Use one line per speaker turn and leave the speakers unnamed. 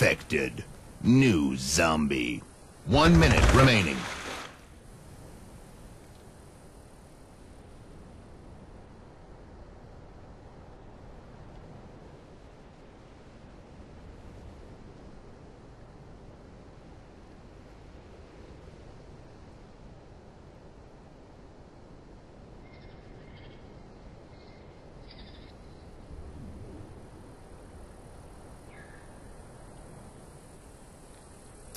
Infected. New zombie. One minute remaining.